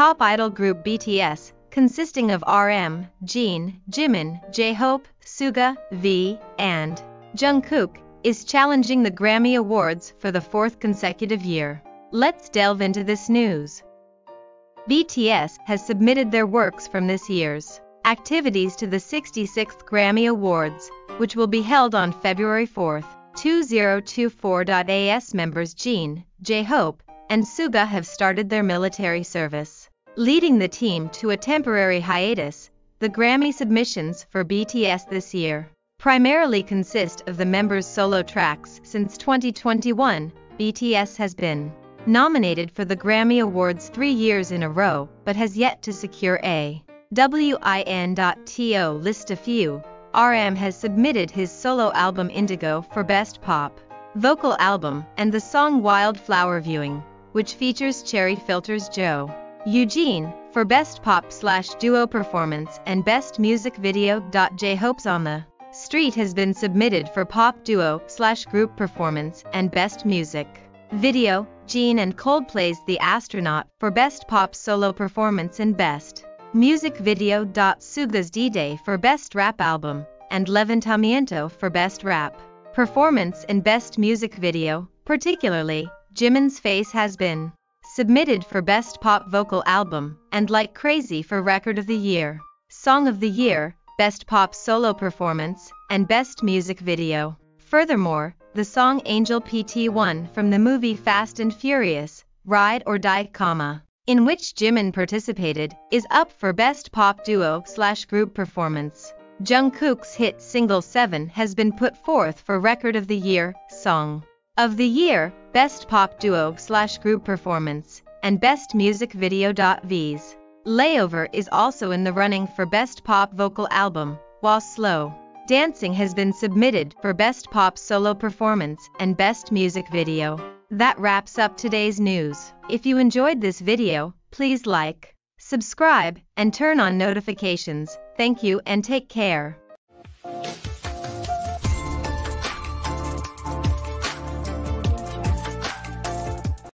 top idol group BTS, consisting of RM, Jin, Jimin, J-Hope, Suga, V, and Jungkook, is challenging the Grammy Awards for the fourth consecutive year. Let's delve into this news. BTS has submitted their works from this year's activities to the 66th Grammy Awards, which will be held on February 4, 2024. AS members Jin, J-Hope, and Suga have started their military service, leading the team to a temporary hiatus. The Grammy submissions for BTS this year primarily consist of the members' solo tracks. Since 2021, BTS has been nominated for the Grammy Awards three years in a row, but has yet to secure a WIN.TO list a few. RM has submitted his solo album Indigo for Best Pop Vocal Album and the song Wildflower Viewing, which features Cherry Filter's Joe Eugene for Best Pop Slash Duo Performance and Best Music Video. J Hope's on the Street has been submitted for Pop Duo Slash Group Performance and Best Music Video. Jin and Coldplay's The Astronaut for Best Pop Solo Performance and Best Music Video. Suga's D-Day for Best Rap Album and Levantamiento for Best Rap Performance and Best Music Video, particularly Jimin's Face has been submitted for Best Pop Vocal Album and Like Crazy for Record of the Year, Song of the Year, Best Pop Solo Performance, and Best Music Video. Furthermore, the song Angel PT1 from the movie Fast and Furious, Ride or Die, comma, in which Jimin participated, is up for Best Pop Duo slash Group Performance. Jungkook's hit single 7 has been put forth for Record of the Year, Song of the Year, Best Pop Duo slash Group Performance, and Best Music Video. V's Layover is also in the running for Best Pop Vocal Album, while Slow Dancing has been submitted for Best Pop Solo Performance and Best Music Video. That wraps up today's news. If you enjoyed this video, please like, subscribe, and turn on notifications. Thank you and take care.